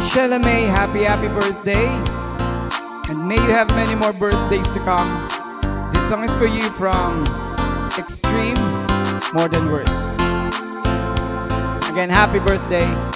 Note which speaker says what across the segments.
Speaker 1: Shela May, happy, happy birthday. And may you have many more birthdays to come. This song is for you from Extreme More Than Words. Again, happy birthday.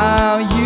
Speaker 1: how you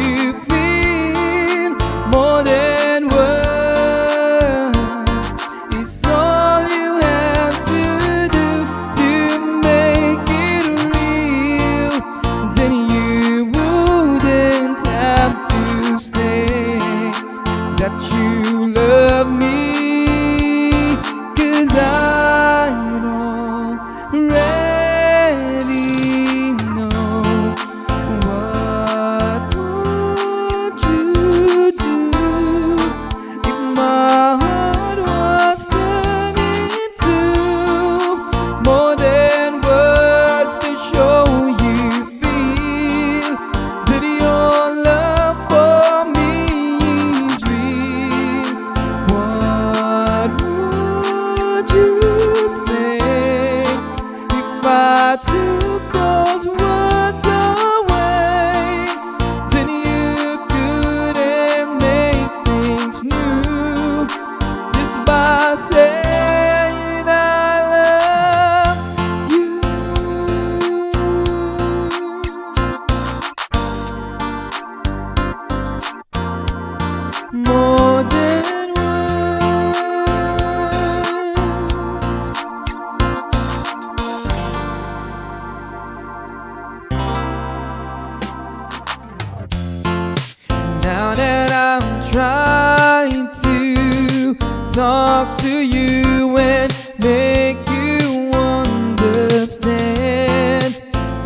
Speaker 1: trying to talk to you and make you understand.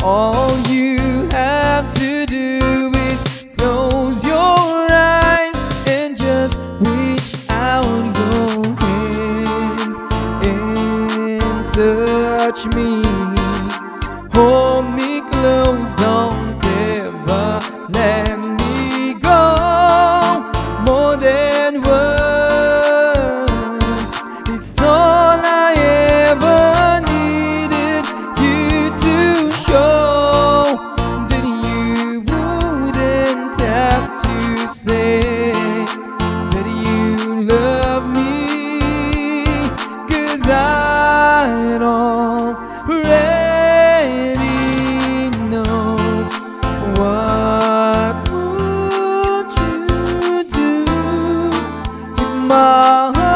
Speaker 1: All you have to do is close your eyes and just reach out your hands and touch me. Hold me oh.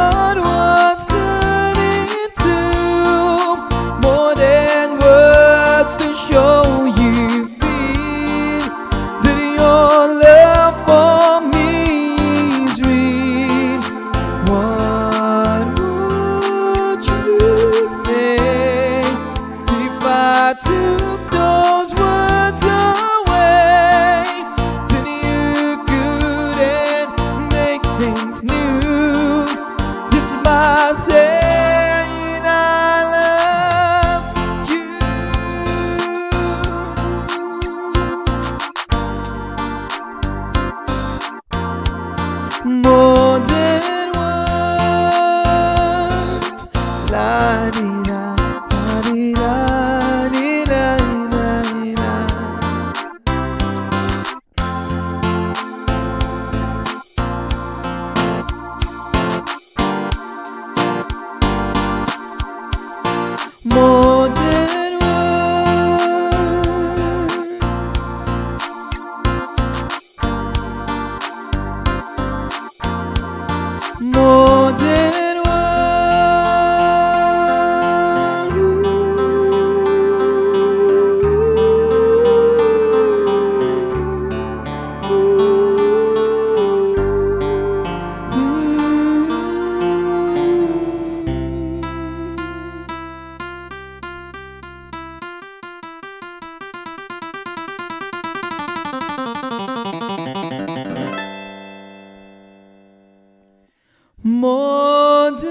Speaker 1: Modern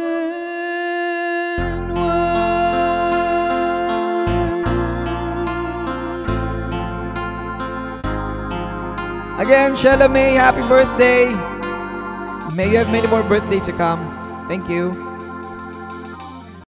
Speaker 1: world. Again, Shela May, happy birthday. May you have many more birthdays to come. Thank you.